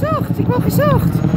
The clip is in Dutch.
gezocht. Ik word gezocht.